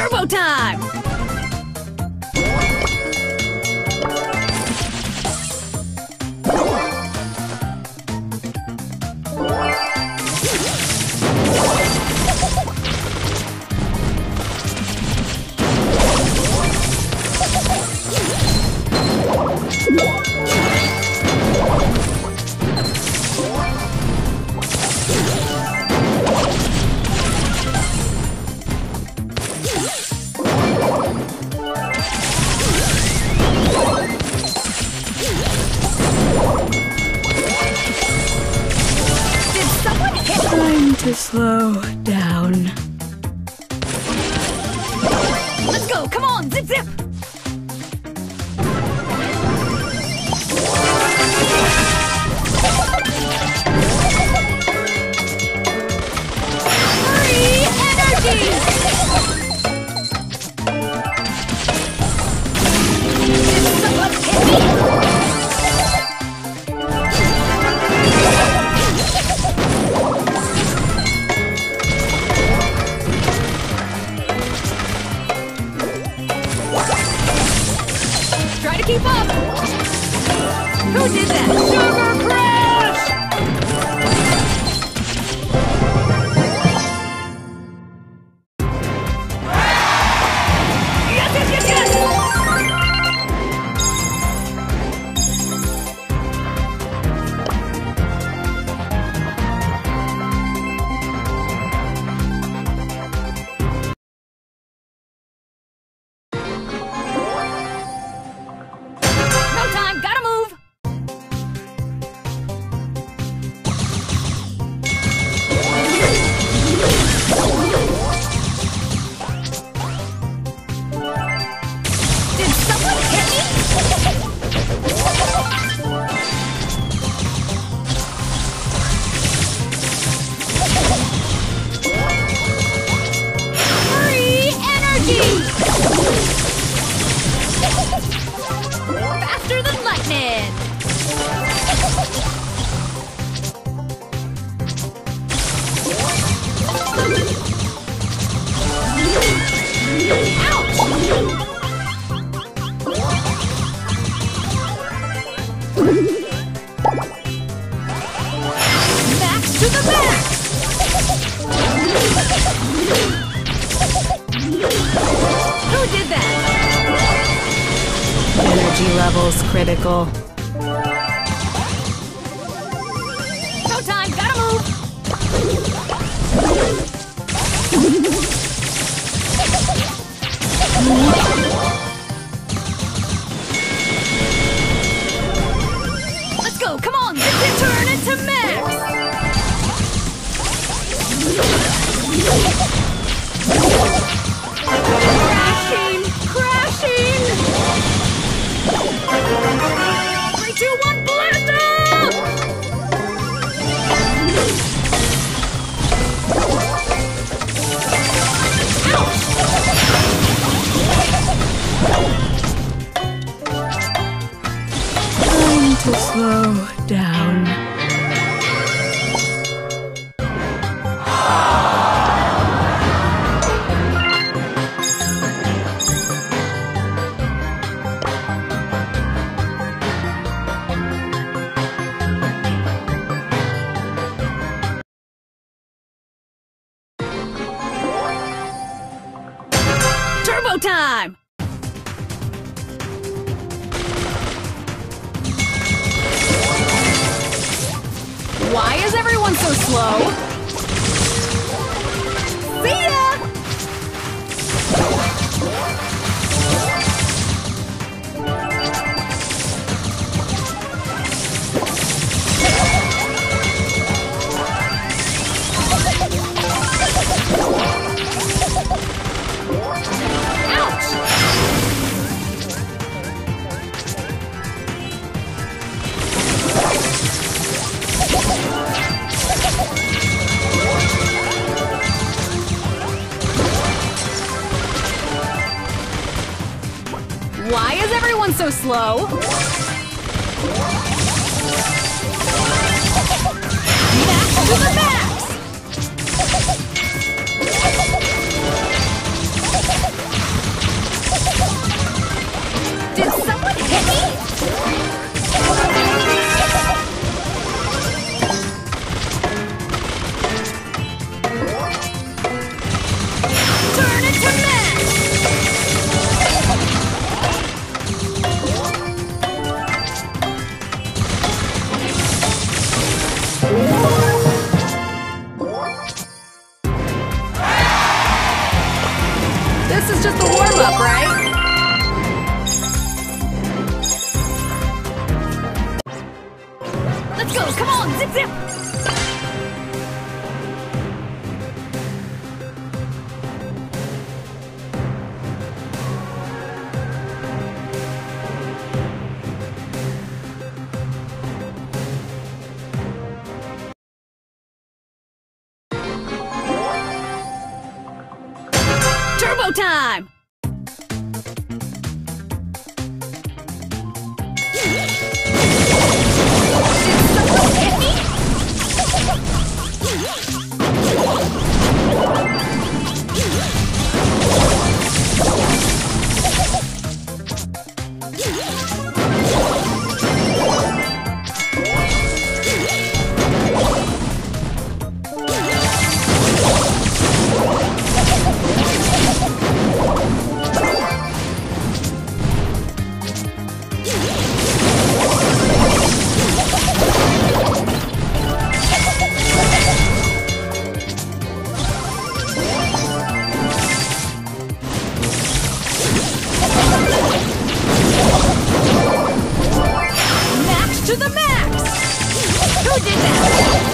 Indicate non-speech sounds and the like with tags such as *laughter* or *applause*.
Turbo Time! To slow down. Let's go! Come on! Zip zip! Faster than lightning! Max *laughs* Energy levels critical. No time, gotta move! Let's go, come on! Zip turn into Max! Time! Why is everyone so slow? Slow? The! Turbo time! Who?